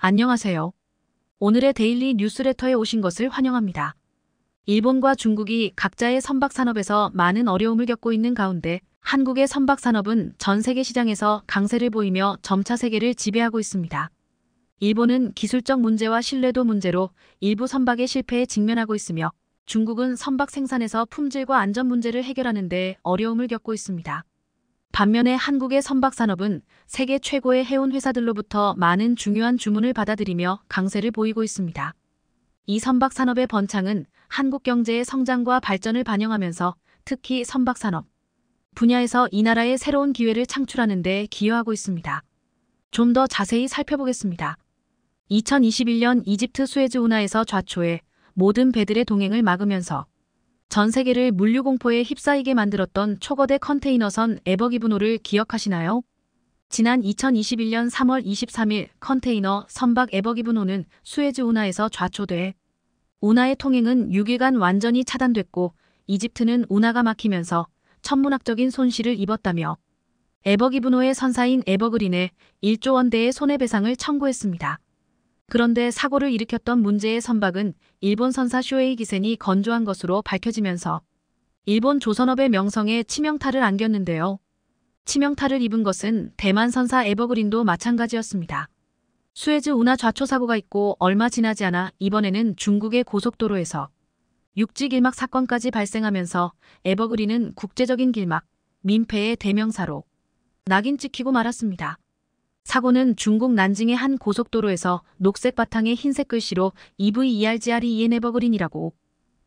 안녕하세요. 오늘의 daily 뉴스레터에 오신 것을 환영합니다. 일본과 중국이 각자의 선박 산업에서 많은 어려움을 겪고 있는 가운데 한국의 선박 산업은 전 세계 시장에서 강세를 보이며 점차 세계를 지배하고 있습니다. 일본은 기술적 문제와 신뢰도 문제로 일부 선박의 실패에 직면하고 있으며 중국은 선박 생산에서 품질과 안전 문제를 해결하는 데 어려움을 겪고 있습니다. 반면에 한국의 선박 산업은 세계 최고의 해운 회사들로부터 많은 중요한 주문을 받아들이며 강세를 보이고 있습니다. 이 선박 산업의 번창은 한국 경제의 성장과 발전을 반영하면서 특히 선박 산업 분야에서 이 나라의 새로운 기회를 창출하는 데 기여하고 있습니다. 좀 더 자세히 살펴보겠습니다. 2021년 이집트 수에즈 운하에서 좌초에 모든 배들의 동행을 막으면서 전 세계를 물류 공포에 휩싸이게 만들었던 초거대 컨테이너선 에버기브노를 기억하시나요? 지난 2021년 3월 23일 컨테이너 선박 에버기브노는 수에즈 운하에서 좌초돼 운하의 통행은 6일간 완전히 차단됐고 이집트는 운하가 막히면서 천문학적인 손실을 입었다며 에버기브노의 선사인 에버그린에 1조 원대의 손해배상을 청구했습니다. 그런데 사고를 일으켰던 문제의 선박은 일본 선사 쇼에이 기센이 건조한 것으로 밝혀지면서 일본 조선업의 명성에 치명타를 안겼는데요. 치명타를 입은 것은 대만 선사 에버그린도 마찬가지였습니다. 수에즈 운하 좌초 사고가 있고 얼마 지나지 않아 이번에는 중국의 고속도로에서 육지 길막 사건까지 발생하면서 에버그린은 국제적인 길막, 민폐의 대명사로 낙인 찍히고 말았습니다. 사고는 중국 난징의 한 고속도로에서 녹색 바탕에 흰색 글씨로 EVERGRE EN에버그린이라고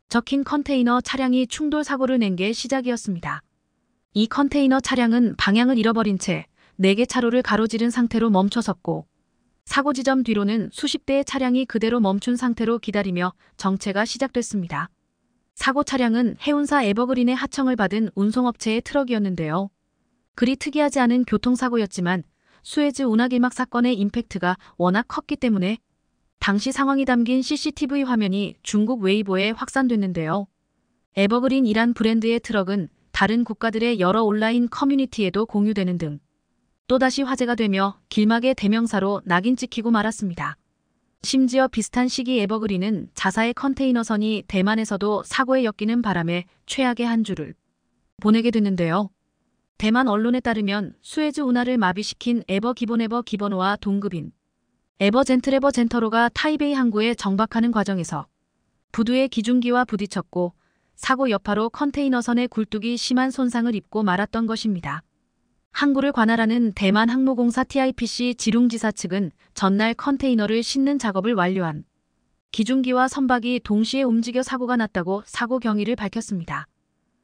적힌 컨테이너 차량이 충돌 사고를 낸 게 시작이었습니다. 이 컨테이너 차량은 방향을 잃어버린 채 4개 차로를 가로지른 상태로 멈춰섰고 사고 지점 뒤로는 수십 대의 차량이 그대로 멈춘 상태로 기다리며 정체가 시작됐습니다. 사고 차량은 해운사 에버그린의 하청을 받은 운송업체의 트럭이었는데요. 그리 특이하지 않은 교통사고였지만 수에즈 운하길막 사건의 임팩트가 워낙 컸기 때문에 당시 상황이 담긴 CCTV 화면이 중국 웨이보에 확산됐는데요. 에버그린이란 브랜드의 트럭은 다른 국가들의 여러 온라인 커뮤니티에도 공유되는 등 또다시 화제가 되며 길막의 대명사로 낙인 찍히고 말았습니다. 심지어 비슷한 시기 에버그린은 자사의 컨테이너선이 대만에서도 사고에 엮이는 바람에 최악의 한 주를 보내게 됐는데요. 대만 언론에 따르면 수에즈 운하를 마비시킨 에버 기본 에버 기본호와 동급인 에버 젠틀 에버 젠터로가 타이베이 항구에 정박하는 과정에서 부두의 기중기와 부딪혔고 사고 여파로 컨테이너선의 굴뚝이 심한 손상을 입고 말았던 것입니다. 항구를 관할하는 대만 항모공사 TIPC 지룽지사 측은 전날 컨테이너를 싣는 작업을 완료한 기중기와 선박이 동시에 움직여 사고가 났다고 사고 경위를 밝혔습니다.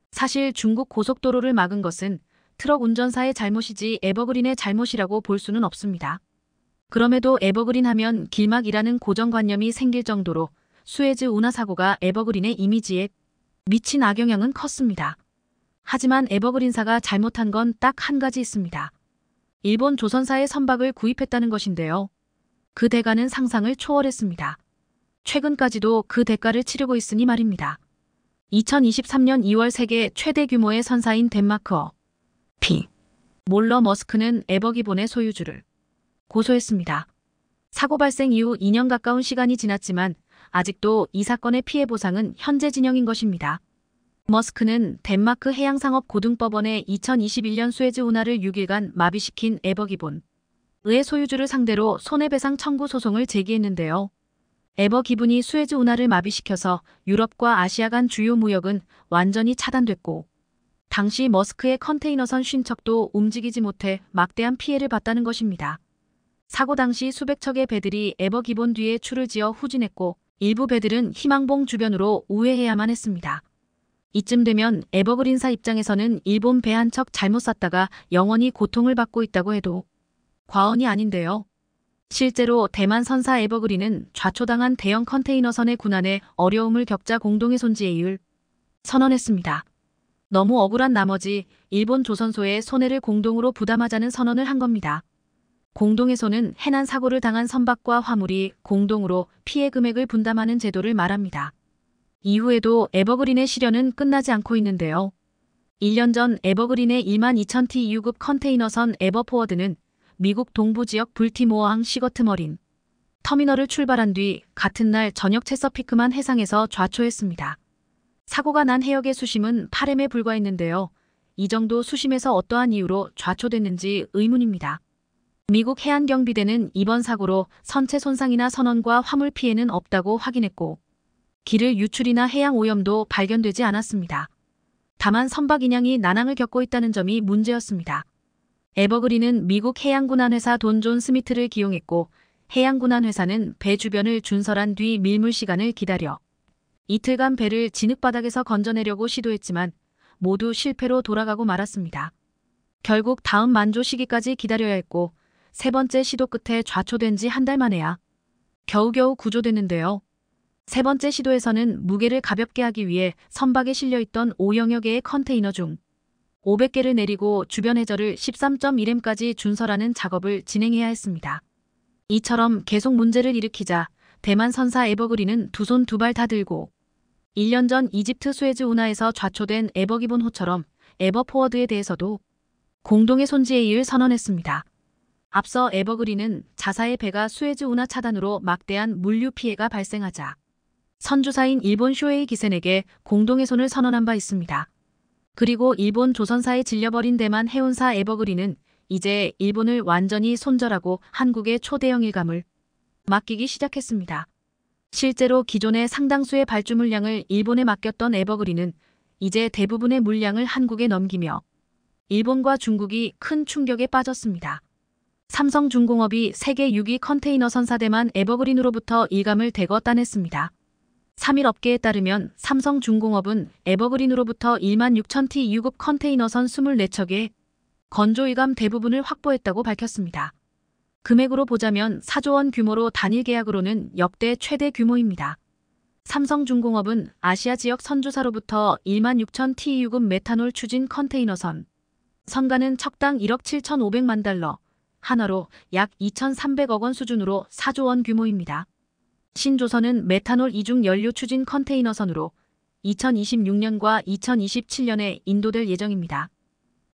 사실 중국 고속도로를 막은 것은 트럭 운전사의 잘못이지 에버그린의 잘못이라고 볼 수는 없습니다. 그럼에도 에버그린 하면 길막이라는 고정관념이 생길 정도로 수에즈 운하 사고가 에버그린의 이미지에 미친 악영향은 컸습니다. 하지만 에버그린사가 잘못한 건 딱 한 가지 있습니다. 일본 조선사의 선박을 구입했다는 것인데요. 그 대가는 상상을 초월했습니다. 최근까지도 그 대가를 치르고 있으니 말입니다. 2023년 2월 세계 최대 규모의 선사인 덴마크어 피. 몰러 머스크는 에버기본의 소유주를 고소했습니다. 사고 발생 이후 2년 가까운 시간이 지났지만 아직도 이 사건의 피해 보상은 현재 진영인 것입니다. 머스크는 덴마크 해양상업 고등법원에 2021년 수에즈 운하를 6일간 마비시킨 에버기본 의 소유주를 상대로 손해배상 청구 소송을 제기했는데요. 에버기분이 수에즈 운하를 마비시켜서 유럽과 아시아 간 주요 무역은 완전히 차단됐고 당시 머스크의 컨테이너선 쉰척도 움직이지 못해 막대한 피해를 봤다는 것입니다. 사고 당시 수백 척의 배들이 에버 기본 뒤에 추를 지어 후진했고 일부 배들은 희망봉 주변으로 우회해야만 했습니다. 이쯤 되면 에버그린사 입장에서는 일본 배 한 척 잘못 쐈다가 영원히 고통을 받고 있다고 해도 과언이 아닌데요. 실제로 대만 선사 에버그린은 좌초당한 대형 컨테이너선의 군안에 어려움을 겪자 공동의 손지혜율 선언했습니다. 너무 억울한 나머지 일본 조선소에 손해를 공동으로 부담하자는 선언을 한 겁니다. 공동에서는 해난 사고를 당한 선박과 화물이 공동으로 피해 금액을 분담하는 제도를 말합니다. 이후에도 에버그린의 시련은 끝나지 않고 있는데요. 1년 전 에버그린의 1만 2천 t 유급 컨테이너선 에버포워드는 미국 동부 지역 불티모어항 시거트머린 터미널을 출발한 뒤 같은 날 저녁 체서피크만 해상에서 좌초했습니다. 사고가 난 해역의 수심은 8m에 불과했는데요. 이 정도 수심에서 어떠한 이유로 좌초됐는지 의문입니다. 미국 해안경비대는 이번 사고로 선체 손상이나 선원과 화물 피해는 없다고 확인했고 기름 유출이나 해양 오염도 발견되지 않았습니다. 다만 선박 인양이 난항을 겪고 있다는 점이 문제였습니다. 에버그린은 미국 해양구난 회사 돈존 스미트를 기용했고 해양구난 회사는 배 주변을 준설한 뒤 밀물 시간을 기다려 이틀간 배를 진흙바닥에서 건져내려고 시도했지만 모두 실패로 돌아가고 말았습니다. 결국 다음 만조 시기까지 기다려야 했고 세 번째 시도 끝에 좌초된 지 한 달 만에야 겨우겨우 구조됐는데요. 세 번째 시도에서는 무게를 가볍게 하기 위해 선박에 실려있던 5영여 개의 컨테이너 중 500개를 내리고 주변 해저를 13.1m까지 준설하는 작업을 진행해야 했습니다. 이처럼 계속 문제를 일으키자 대만 선사 에버그린은 두 손 두 발 다 들고 1년 전 이집트 수에즈 운하에서 좌초된 에버기본 호처럼 에버포워드에 대해서도 공동의 손지혜의를 선언했습니다. 앞서 에버그린은 자사의 배가 수에즈 운하 차단으로 막대한 물류 피해가 발생하자 선주사인 일본 쇼에이 기센에게 공동의 손을 선언한 바 있습니다. 그리고 일본 조선사에 질려버린 대만 해운사 에버그린은 이제 일본을 완전히 손절하고 한국의 초대형 일감을 맡기기 시작했습니다. 실제로 기존의 상당수의 발주 물량을 일본에 맡겼던 에버그린은 이제 대부분의 물량을 한국에 넘기며 일본과 중국이 큰 충격에 빠졌습니다. 삼성중공업이 세계 6위 컨테이너 선사대만 에버그린으로부터 일감을 대거 따냈습니다. 3일 업계에 따르면 삼성중공업은 에버그린으로부터 1만 6천 티 유급 컨테이너선 24척에 건조일감 대부분을 확보했다고 밝혔습니다. 금액으로 보자면 4조 원 규모로 단일 계약으로는 역대 최대 규모입니다. 삼성중공업은 아시아 지역 선주사로부터 1만 6천 티 유급 메탄올 추진 컨테이너선 선가는 척당 1억 7천5백만 달러, 하나로 약 2,300억 원 수준으로 4조 원 규모입니다. 신조선은 메탄올 이중 연료 추진 컨테이너선으로 2026년과 2027년에 인도될 예정입니다.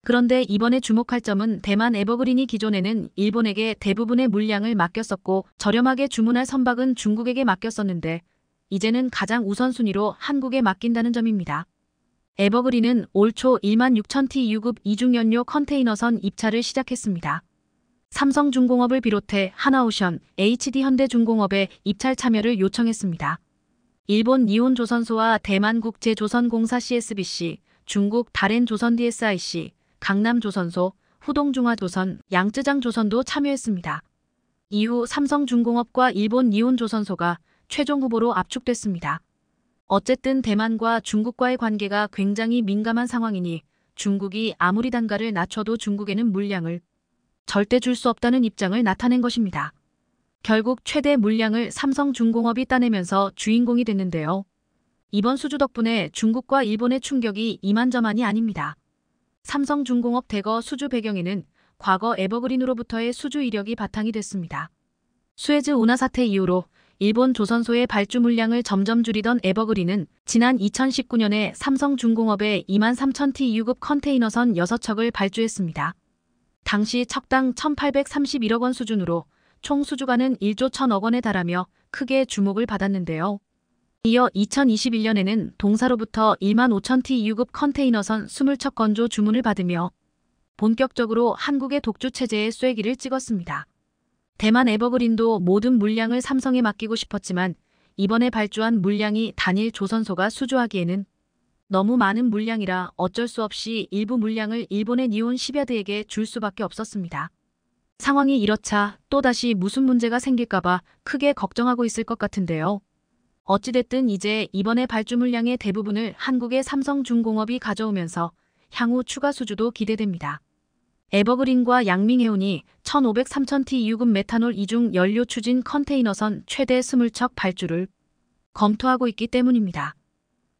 그런데 이번에 주목할 점은 대만 에버그린이 기존에는 일본에게 대부분의 물량을 맡겼었고 저렴하게 주문할 선박은 중국에게 맡겼었는데 이제는 가장 우선순위로 한국에 맡긴다는 점입니다. 에버그린은 올 초 1만 6천 티 유급 이중연료 컨테이너선 입찰을 시작했습니다. 삼성중공업을 비롯해 하나오션, HD현대중공업에 입찰 참여를 요청했습니다. 일본 니온조선소와 대만국제조선공사 CSBC, 중국 다렌조선 DSIC, 강남조선소, 후동중화조선, 양쯔장조선도 참여했습니다. 이후 삼성중공업과 일본 니온조선소가 최종 후보로 압축됐습니다. 어쨌든 대만과 중국과의 관계가 굉장히 민감한 상황이니 중국이 아무리 단가를 낮춰도 중국에는 물량을 절대 줄 수 없다는 입장을 나타낸 것입니다. 결국 최대 물량을 삼성중공업이 따내면서 주인공이 됐는데요. 이번 수주 덕분에 중국과 일본의 충격이 이만저만이 아닙니다. 삼성중공업 대거 수주 배경에는 과거 에버그린으로부터의 수주 이력이 바탕이 됐습니다. 수에즈 운하 사태 이후로 일본 조선소의 발주 물량을 점점 줄이던 에버그린은 지난 2019년에 삼성중공업에 2만 3천 티 유급 컨테이너선 6척을 발주했습니다. 당시 척당 1,831억 원 수준으로 총 수주가는 1조 1천억 원에 달하며 크게 주목을 받았는데요. 이어 2021년에는 동사로부터 1만 5천 티 유급 컨테이너선 20척 건조 주문을 받으며 본격적으로 한국의 독주 체제에 쐐기를 찍었습니다. 대만 에버그린도 모든 물량을 삼성에 맡기고 싶었지만 이번에 발주한 물량이 단일 조선소가 수주하기에는 너무 많은 물량이라 어쩔 수 없이 일부 물량을 일본의 니온 시베드에게 줄 수밖에 없었습니다. 상황이 이렇자 또다시 무슨 문제가 생길까봐 크게 걱정하고 있을 것 같은데요. 어찌됐든 이제 이번에 발주 물량의 대부분을 한국의 삼성중공업이 가져오면서 향후 추가 수주도 기대됩니다. 에버그린과 양밍해운이 1503,000T 유급 메탄올 이중 연료 추진 컨테이너선 최대 20척 발주를 검토하고 있기 때문입니다.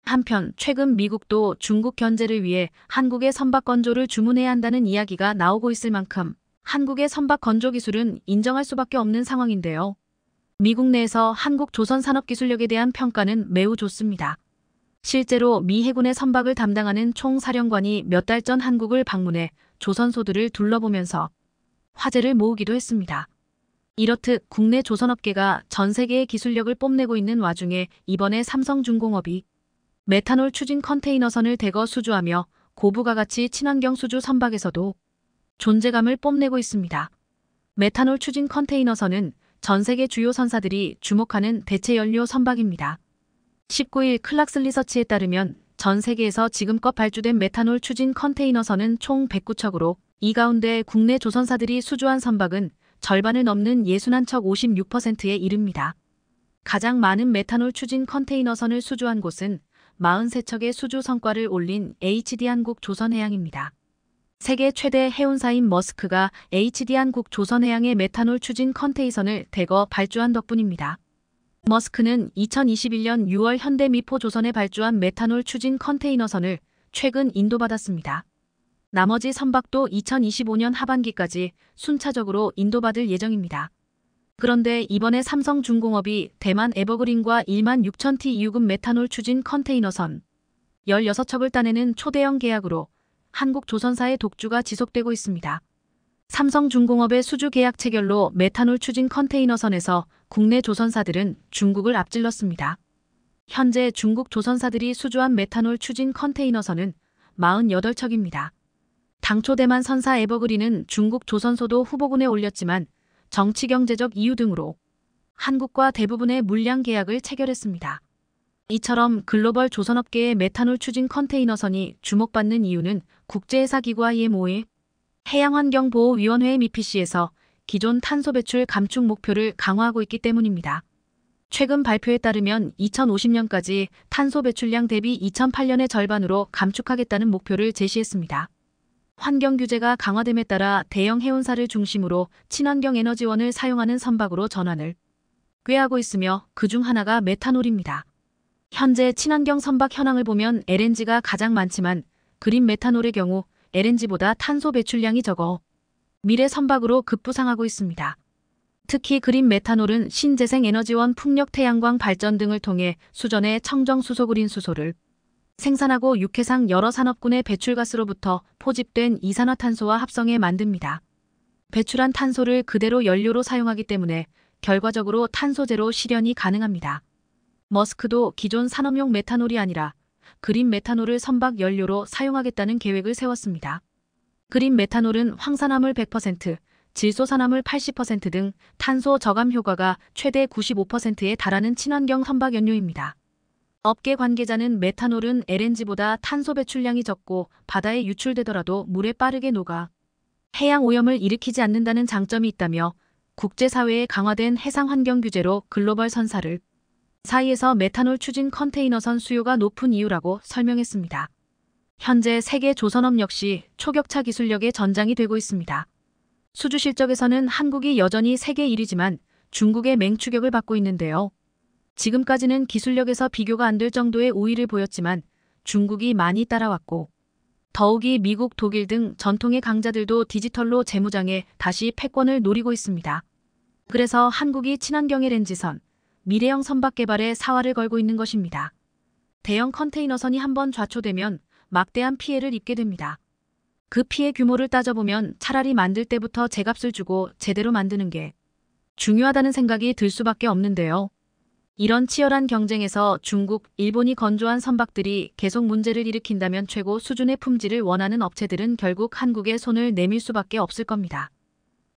한편 최근 미국도 중국 견제를 위해 한국의 선박 건조를 주문해야 한다는 이야기가 나오고 있을 만큼 한국의 선박 건조 기술은 인정할 수밖에 없는 상황인데요. 미국 내에서 한국 조선 산업기술력에 대한 평가는 매우 좋습니다. 실제로 미 해군의 선박을 담당하는 총사령관이 몇 달 전 한국을 방문해 조선소들을 둘러보면서 화제를 모으기도 했습니다. 이렇듯 국내 조선업계가 전 세계의 기술력을 뽐내고 있는 와중에 이번에 삼성중공업이 메탄올 추진 컨테이너선을 대거 수주하며 고부가 가치 친환경 수주 선박에서도 존재감을 뽐내고 있습니다. 메탄올 추진 컨테이너선은 전 세계 주요 선사들이 주목하는 대체 연료 선박입니다. 19일 클락스 리서치에 따르면 전 세계에서 지금껏 발주된 메탄올 추진 컨테이너선은 총 109척으로 이 가운데 국내 조선사들이 수주한 선박은 절반을 넘는 61척 56%에 이릅니다. 가장 많은 메탄올 추진 컨테이너선을 수주한 곳은 43척의 수주 성과를 올린 HD한국 조선해양입니다. 세계 최대 해운사인 머스크가 HD한국 조선해양의 메탄올 추진 컨테이선을 대거 발주한 덕분입니다. 머스크는 2021년 6월 현대 미포 조선에 발주한 메탄올 추진 컨테이너선을 최근 인도받았습니다. 나머지 선박도 2025년 하반기까지 순차적으로 인도받을 예정입니다. 그런데 이번에 삼성중공업이 대만 에버그린과 1만 6천 티 유급 메탄올 추진 컨테이너선 16척을 따내는 초대형 계약으로 한국 조선사의 독주가 지속되고 있습니다. 삼성중공업의 수주 계약 체결로 메탄올 추진 컨테이너선에서 국내 조선사들은 중국을 앞질렀습니다. 현재 중국 조선사들이 수주한 메탄올 추진 컨테이너선은 48척입니다. 당초 대만 선사 에버그린은 중국 조선소도 후보군에 올렸지만 정치 경제적 이유 등으로 한국과 대부분의 물량 계약을 체결했습니다. 이처럼 글로벌 조선업계의 메탄올 추진 컨테이너선이 주목받는 이유는 국제회사기구 IMO의 해양환경보호위원회 MPC에서 기존 탄소 배출 감축 목표를 강화하고 있기 때문입니다. 최근 발표에 따르면 2050년까지 탄소 배출량 대비 2008년의 절반으로 감축하겠다는 목표를 제시했습니다. 환경 규제가 강화됨에 따라 대형 해운사를 중심으로 친환경 에너지원을 사용하는 선박으로 전환을 꾀하고 있으며 그중 하나가 메탄올입니다. 현재 친환경 선박 현황을 보면 LNG가 가장 많지만 그린 메탄올의 경우 LNG보다 탄소 배출량이 적어 미래 선박으로 급부상하고 있습니다. 특히 그린 메탄올은 신재생 에너지원 풍력 태양광 발전 등을 통해 수전의 청정 수소 그린 수소를 생산하고 육해상 여러 산업군의 배출가스로부터 포집된 이산화탄소와 합성해 만듭니다. 배출한 탄소를 그대로 연료로 사용하기 때문에 결과적으로 탄소제로 실현이 가능합니다. 머스크도 기존 산업용 메탄올이 아니라 그린 메탄올을 선박 연료로 사용하겠다는 계획을 세웠습니다. 그린 메탄올은 황산화물 100%, 질소산화물 80%등 탄소 저감 효과가 최대 95%에 달하는 친환경 선박 연료입니다. 업계 관계자는 메탄올은 LNG보다 탄소 배출량이 적고 바다에 유출되더라도 물에 빠르게 녹아 해양 오염을 일으키지 않는다는 장점이 있다며 국제사회의 강화된 해상 환경 규제로 글로벌 선사를 사이에서 메탄올 추진 컨테이너선 수요가 높은 이유라고 설명했습니다. 현재 세계 조선업 역시 초격차 기술력의 전장이 되고 있습니다. 수주 실적에서는 한국이 여전히 세계 1위지만 중국의 맹추격을 받고 있는데요. 지금까지는 기술력에서 비교가 안 될 정도의 우위를 보였지만 중국이 많이 따라왔고 더욱이 미국, 독일 등 전통의 강자들도 디지털로 재무장에 다시 패권을 노리고 있습니다. 그래서 한국이 친환경의 렌지선, 미래형 선박 개발에 사활을 걸고 있는 것입니다. 대형 컨테이너선이 한번 좌초되면 막대한 피해를 입게 됩니다. 그 피해 규모를 따져보면 차라리 만들 때부터 제값을 주고 제대로 만드는 게 중요하다는 생각이 들 수밖에 없는데요. 이런 치열한 경쟁에서 중국, 일본이 건조한 선박들이 계속 문제를 일으킨다면 최고 수준의 품질을 원하는 업체들은 결국 한국에 손을 내밀 수밖에 없을 겁니다.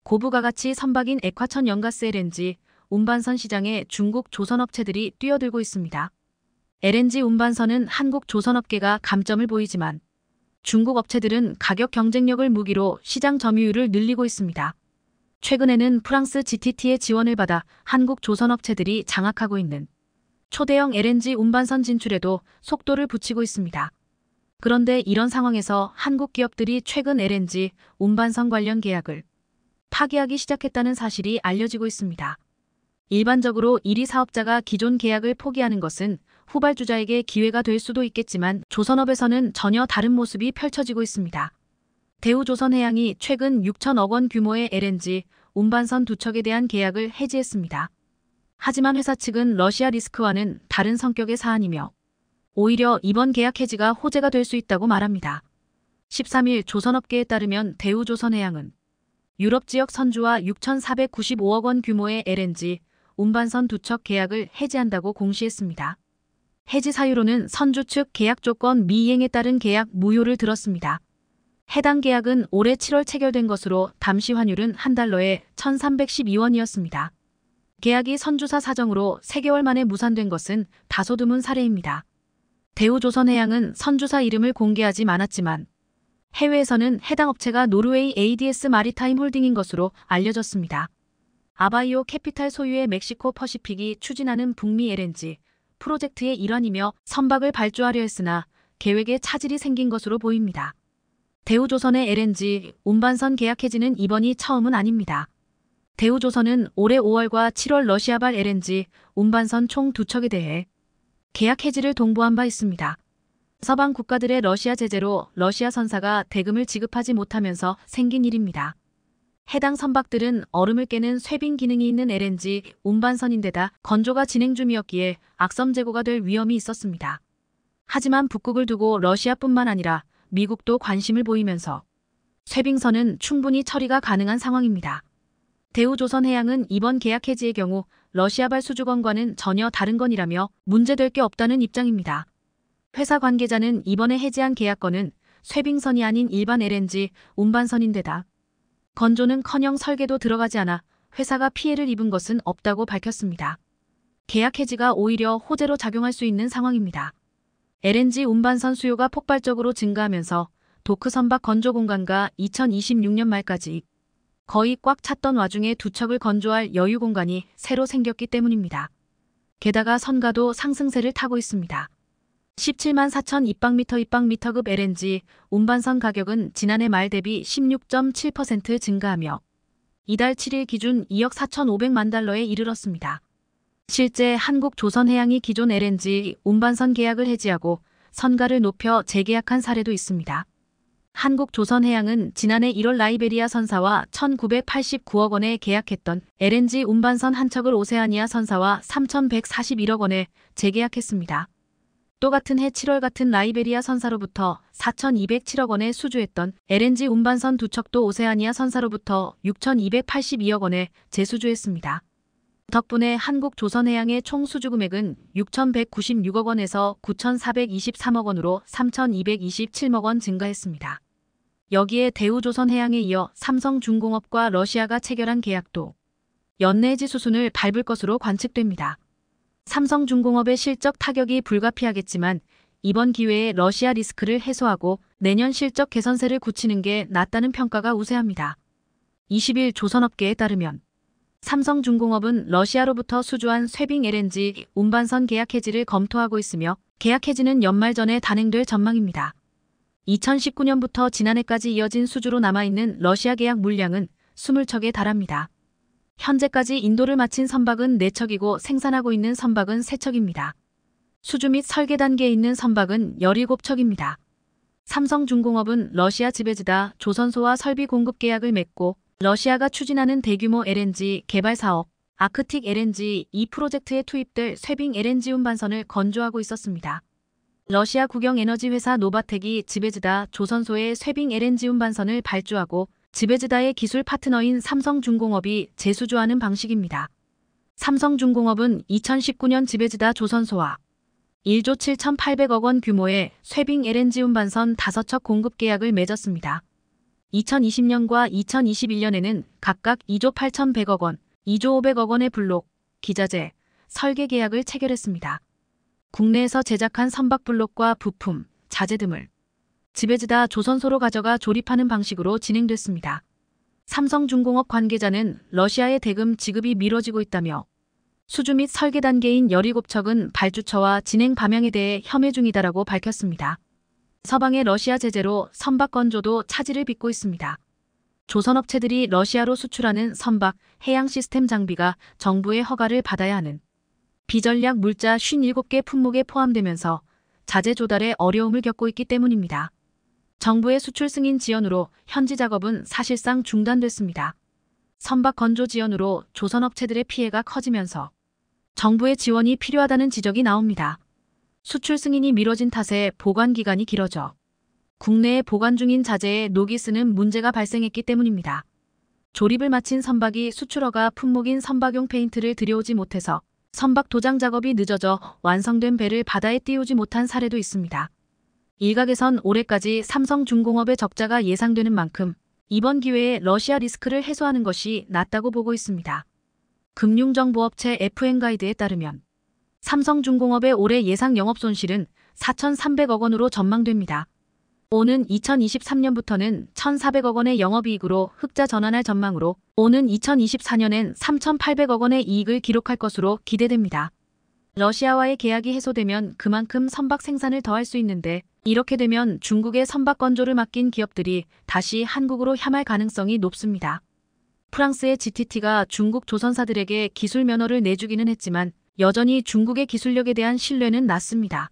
고부가 가치 선박인 에콰천 연가스 LNG 운반선 시장에 중국 조선업체들이 뛰어들고 있습니다. LNG 운반선은 한국 조선업계가 감점을 보이지만 중국 업체들은 가격 경쟁력을 무기로 시장 점유율을 늘리고 있습니다. 최근에는 프랑스 GTT의 지원을 받아 한국 조선업체들이 장악하고 있는 초대형 LNG 운반선 진출에도 속도를 붙이고 있습니다. 그런데 이런 상황에서 한국 기업들이 최근 LNG 운반선 관련 계약을 파기하기 시작했다는 사실이 알려지고 있습니다. 일반적으로 1위 사업자가 기존 계약을 포기하는 것은 후발주자에게 기회가 될 수도 있겠지만 조선업에서는 전혀 다른 모습이 펼쳐지고 있습니다. 대우조선해양이 최근 6천억 원 규모의 LNG 운반선 두 척에 대한 계약을 해지했습니다. 하지만 회사 측은 러시아 리스크와는 다른 성격의 사안이며 오히려 이번 계약 해지가 호재가 될 수 있다고 말합니다. 13일 조선업계에 따르면 대우조선해양은 유럽 지역 선주와 6,495억 원 규모의 LNG 운반선 두 척 계약을 해지한다고 공시했습니다. 해지 사유로는 선주 측 계약 조건 미이행에 따른 계약 무효를 들었습니다. 해당 계약은 올해 7월 체결된 것으로 당시 환율은 한 달러에 1,312원이었습니다. 계약이 선주사 사정으로 3개월 만에 무산된 것은 다소 드문 사례입니다. 대우조선해양은 선주사 이름을 공개하지 않았지만 해외에서는 해당 업체가 노르웨이 ADS 마리타임 홀딩인 것으로 알려졌습니다. 아바이오 캐피탈 소유의 멕시코 퍼시픽이 추진하는 북미 LNG 프로젝트의 일환이며 선박을 발주하려 했으나 계획에 차질이 생긴 것으로 보입니다. 대우조선의 LNG 운반선 계약 해지는 이번이 처음은 아닙니다. 대우조선은 올해 5월과 7월 러시아발 LNG 운반선 총두 척에 대해 계약 해지를 동보한 바 있습니다. 서방 국가들의 러시아 제재로 러시아 선사가 대금을 지급하지 못하면서 생긴 일입니다. 해당 선박들은 얼음을 깨는 쇠빙 기능이 있는 LNG 운반선인데다 건조가 진행 중이었기에 악섬 재고가 될 위험이 있었습니다. 하지만 북극을 두고 러시아뿐만 아니라 미국도 관심을 보이면서 쇠빙선은 충분히 처리가 가능한 상황입니다. 대우조선해양은 이번 계약 해지의 경우 러시아발 수주건과는 전혀 다른 건이라며 문제될 게 없다는 입장입니다. 회사 관계자는 이번에 해지한 계약건은 쇠빙선이 아닌 일반 LNG 운반선인데다 건조는커녕 설계도 들어가지 않아 회사가 피해를 입은 것은 없다고 밝혔습니다. 계약 해지가 오히려 호재로 작용할 수 있는 상황입니다. LNG 운반선 수요가 폭발적으로 증가하면서 도크 선박 건조 공간과 2026년 말까지 거의 꽉 찼던 와중에 두 척을 건조할 여유 공간이 새로 생겼기 때문입니다. 게다가 선가도 상승세를 타고 있습니다. 17만 4천 입방미터 입방미터급 LNG 운반선 가격은 지난해 말 대비 16.7% 증가하며 이달 7일 기준 2억 4천5백만 달러에 이르렀습니다. 실제 한국조선해양이 기존 LNG 운반선 계약을 해지하고 선가를 높여 재계약한 사례도 있습니다. 한국조선해양은 지난해 1월 라이베리아 선사와 1989억 원에 계약했던 LNG 운반선 한 척을 오세아니아 선사와 3141억 원에 재계약했습니다. 또 같은 해 7월 같은 라이베리아 선사로부터 4,207억 원에 수주했던 LNG 운반선 두 척도 오세아니아 선사로부터 6,282억 원에 재수주했습니다. 덕분에 한국 조선해양의 총 수주 금액은 6,196억 원에서 9,423억 원으로 3,227억 원 증가했습니다. 여기에 대우조선해양에 이어 삼성중공업과 러시아가 체결한 계약도 연내지 수순을 밟을 것으로 관측됩니다. 삼성중공업의 실적 타격이 불가피하겠지만 이번 기회에 러시아 리스크를 해소하고 내년 실적 개선세를 굳히는 게 낫다는 평가가 우세합니다. 20일 조선업계에 따르면 삼성중공업은 러시아로부터 수주한 쇠빙 LNG 운반선 계약 해지를 검토하고 있으며 계약 해지는 연말 전에 단행될 전망입니다. 2019년부터 지난해까지 이어진 수주로 남아있는 러시아 계약 물량은 20척에 달합니다. 현재까지 인도를 마친 선박은 4척이고 생산하고 있는 선박은 3척입니다. 수주 및 설계 단계에 있는 선박은 17척입니다. 삼성중공업은 러시아 지배지다 조선소와 설비 공급 계약을 맺고 러시아가 추진하는 대규모 LNG 개발 사업 아크틱 LNG 이 프로젝트에 투입될 쇠빙 LNG 운반선을 건조하고 있었습니다. 러시아 국영 에너지 회사 노바텍이 지배지다 조선소의 쇠빙 LNG 운반선을 발주하고 지배지다의 기술 파트너인 삼성중공업이 재수주하는 방식입니다. 삼성중공업은 2019년 지배지다 조선소와 1조 7,800억 원 규모의 쇠빙 LNG 운반선 5척 공급 계약을 맺었습니다. 2020년과 2021년에는 각각 2조 8,100억 원, 2조 500억 원의 블록, 기자재, 설계 계약을 체결했습니다. 국내에서 제작한 선박 블록과 부품, 자재 등을 지배지다 조선소로 가져가 조립하는 방식으로 진행됐습니다. 삼성중공업 관계자는 러시아의 대금 지급이 미뤄지고 있다며 수주 및 설계 단계인 17척은 발주처와 진행 방향에 대해 협의 중이다라고 밝혔습니다. 서방의 러시아 제재로 선박 건조도 차질을 빚고 있습니다. 조선업체들이 러시아로 수출하는 선박, 해양 시스템 장비가 정부의 허가를 받아야 하는 비전략 물자 57개 품목에 포함되면서 자재 조달에 어려움을 겪고 있기 때문입니다. 정부의 수출 승인 지연으로 현지 작업은 사실상 중단됐습니다. 선박 건조 지연으로 조선업체들의 피해가 커지면서 정부의 지원이 필요하다는 지적이 나옵니다. 수출 승인이 미뤄진 탓에 보관 기간이 길어져 국내에 보관 중인 자재에 녹이 쓰는 문제가 발생했기 때문입니다. 조립을 마친 선박이 수출허가 품목인 선박용 페인트를 들여오지 못해서 선박 도장 작업이 늦어져 완성된 배를 바다에 띄우지 못한 사례도 있습니다. 일각에선 올해까지 삼성중공업의 적자가 예상되는 만큼 이번 기회에 러시아 리스크를 해소하는 것이 낫다고 보고 있습니다. 금융정보업체 FN가이드에 따르면 삼성중공업의 올해 예상 영업 손실은 4,300억 원으로 전망됩니다. 오는 2023년부터는 1,400억 원의 영업이익으로 흑자 전환할 전망으로 오는 2024년엔 3,800억 원의 이익을 기록할 것으로 기대됩니다. 러시아와의 계약이 해소되면 그만큼 선박 생산을 더할 수 있는데 이렇게 되면 중국의 선박 건조를 맡긴 기업들이 다시 한국으로 향할 가능성이 높습니다. 프랑스의 GTT가 중국 조선사들에게 기술 면허를 내주기는 했지만 여전히 중국의 기술력에 대한 신뢰는 낮습니다.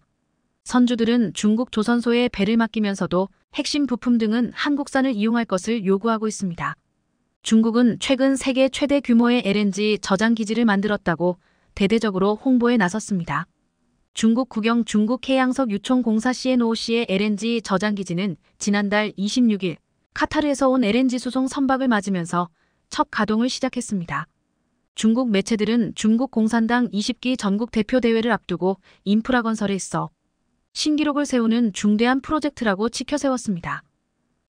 선주들은 중국 조선소에 배를 맡기면서도 핵심 부품 등은 한국산을 이용할 것을 요구하고 있습니다. 중국은 최근 세계 최대 규모의 LNG 저장 기지를 만들었다고 대대적으로 홍보에 나섰습니다. 중국 국영 중국 해양석 유총공사 CNOC의 LNG 저장기지는 지난달 26일 카타르에서 온 LNG 수송 선박을 맞으면서 첫 가동을 시작했습니다. 중국 매체들은 중국 공산당 20기 전국 대표 대회를 앞두고 인프라 건설에 있어 신기록을 세우는 중대한 프로젝트라고 치켜 세웠습니다.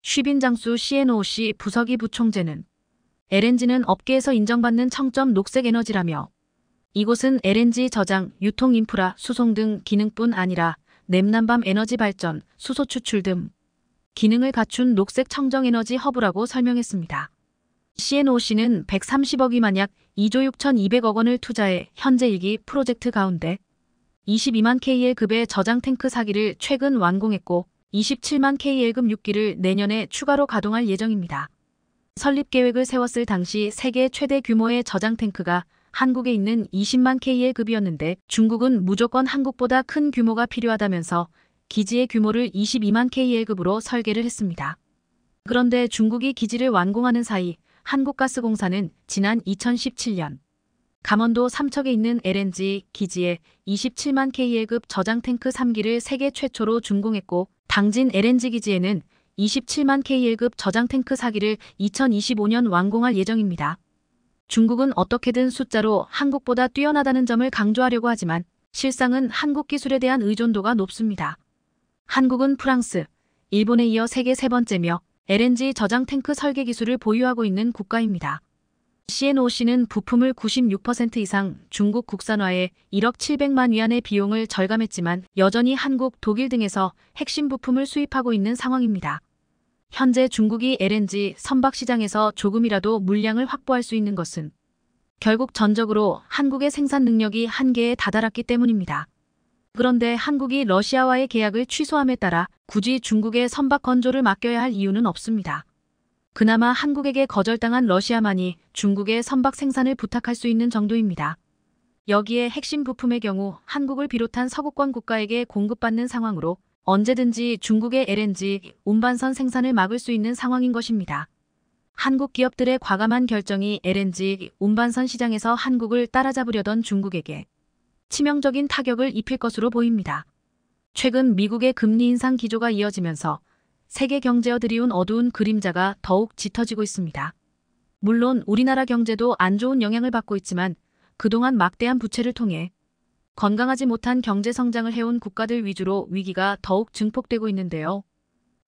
쉬빈 장수 CNOC 부서기 부총재는 LNG는 업계에서 인정받는 청점 녹색 에너지라며 이곳은 LNG 저장, 유통 인프라, 수송 등 기능뿐 아니라 냄남밤 에너지 발전, 수소 추출 등 기능을 갖춘 녹색 청정 에너지 허브라고 설명했습니다. CNOC는 130억이 만약 2조 6,200억 원을 투자해 현재 1기 프로젝트 가운데 22만 KL급의 저장 탱크 사기를 최근 완공했고 27만 KL급 6기를 내년에 추가로 가동할 예정입니다. 설립 계획을 세웠을 당시 세계 최대 규모의 저장 탱크가 한국에 있는 20만 KL급이었는데 중국은 무조건 한국보다 큰 규모가 필요하다면서 기지의 규모를 22만 KL급으로 설계를 했습니다. 그런데 중국이 기지를 완공하는 사이 한국가스공사는 지난 2017년 감원도 삼척에 있는 LNG 기지에 27만 KL급 저장 탱크 3기를 세계 최초로 준공했고 당진 LNG 기지에는 27만 KL급 저장 탱크 4기를 2025년 완공할 예정입니다. 중국은 어떻게든 숫자로 한국보다 뛰어나다는 점을 강조하려고 하지만 실상은 한국 기술에 대한 의존도가 높습니다. 한국은 프랑스, 일본에 이어 세계 세 번째며 LNG 저장 탱크 설계 기술을 보유하고 있는 국가입니다. CNOC는 부품을 96% 이상 중국 국산화에 1억 700만 위안의 비용을 절감했지만 여전히 한국, 독일 등에서 핵심 부품을 수입하고 있는 상황입니다. 현재 중국이 LNG 선박 시장에서 조금이라도 물량을 확보할 수 있는 것은 결국 전적으로 한국의 생산 능력이 한계에 다다랐기 때문입니다. 그런데 한국이 러시아와의 계약을 취소함에 따라 굳이 중국의 선박 건조를 맡겨야 할 이유는 없습니다. 그나마 한국에게 거절당한 러시아만이 중국의 선박 생산을 부탁할 수 있는 정도입니다. 여기에 핵심 부품의 경우 한국을 비롯한 서구권 국가에게 공급받는 상황으로 언제든지 중국의 LNG 운반선 생산을 막을 수 있는 상황인 것입니다. 한국 기업들의 과감한 결정이 LNG 운반선 시장에서 한국을 따라잡으려던 중국에게 치명적인 타격을 입힐 것으로 보입니다. 최근 미국의 금리 인상 기조가 이어지면서 세계 경제어 들이운 어두운 그림자가 더욱 짙어지고 있습니다. 물론 우리나라 경제도 안 좋은 영향을 받고 있지만 그동안 막대한 부채를 통해 건강하지 못한 경제 성장을 해온 국가들 위주로 위기가 더욱 증폭되고 있는데요.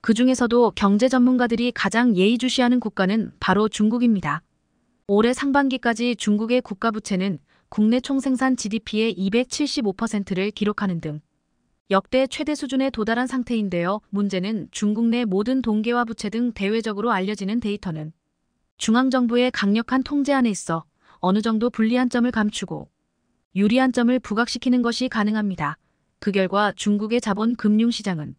그 중에서도 경제 전문가들이 가장 예의주시하는 국가는 바로 중국입니다. 올해 상반기까지 중국의 국가 부채는 국내 총생산 GDP의 275%를 기록하는 등 역대 최대 수준에 도달한 상태인데요. 문제는 중국 내 모든 동계와 부채 등 대외적으로 알려지는 데이터는 중앙정부의 강력한 통제 안에 있어 어느 정도 불리한 점을 감추고 유리한 점을 부각시키는 것이 가능합니다. 그 결과 중국의 자본 금융시장은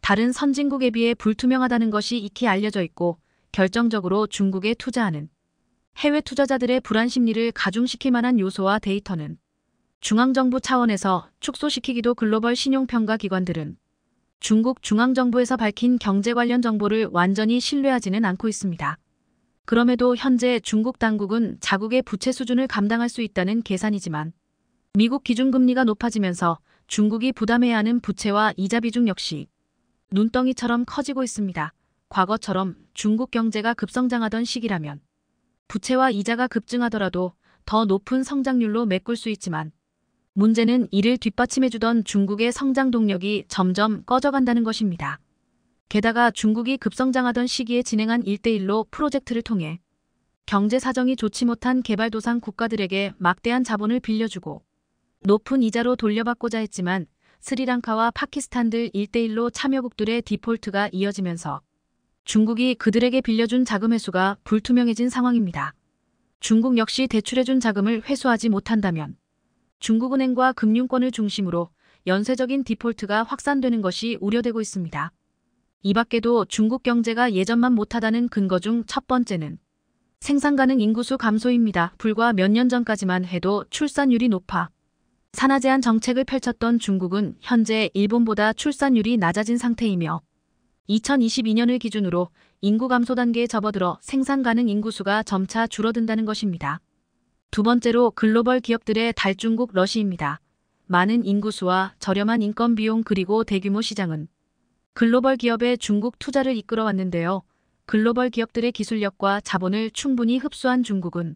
다른 선진국에 비해 불투명하다는 것이 익히 알려져 있고 결정적으로 중국에 투자하는 해외 투자자들의 불안 심리를 가중시킬 만한 요소와 데이터는 중앙정부 차원에서 축소시키기도 글로벌 신용평가 기관들은 중국 중앙정부에서 밝힌 경제 관련 정보를 완전히 신뢰하지는 않고 있습니다. 그럼에도 현재 중국 당국은 자국의 부채 수준을 감당할 수 있다는 계산이지만 미국 기준금리가 높아지면서 중국이 부담해야 하는 부채와 이자 비중 역시 눈덩이처럼 커지고 있습니다. 과거처럼 중국 경제가 급성장하던 시기라면 부채와 이자가 급증하더라도 더 높은 성장률로 메꿀 수 있지만 문제는 이를 뒷받침해주던 중국의 성장 동력이 점점 꺼져간다는 것입니다. 게다가 중국이 급성장하던 시기에 진행한 1대1로 프로젝트를 통해 경제 사정이 좋지 못한 개발도상 국가들에게 막대한 자본을 빌려주고 높은 이자로 돌려받고자 했지만 스리랑카와 파키스탄 들 1대1로 참여국들의 디폴트가 이어지면서 중국이 그들에게 빌려준 자금 회수가 불투명해진 상황입니다. 중국 역시 대출해준 자금을 회수하지 못한다면 중국은행과 금융권을 중심으로 연쇄적인 디폴트가 확산되는 것이 우려되고 있습니다. 이 밖에도 중국 경제가 예전만 못하다는 근거 중 첫 번째는 생산 가능 인구수 감소입니다. 불과 몇 년 전까지만 해도 출산율이 높아 산하 제한 정책을 펼쳤던 중국은 현재 일본보다 출산율이 낮아진 상태이며 2022년을 기준으로 인구 감소 단계에 접어들어 생산 가능 인구수가 점차 줄어든다는 것입니다. 두 번째로 글로벌 기업들의 달중국 러시입니다. 많은 인구수와 저렴한 인건 비용 그리고 대규모 시장은 글로벌 기업의 중국 투자를 이끌어왔는데요. 글로벌 기업들의 기술력과 자본을 충분히 흡수한 중국은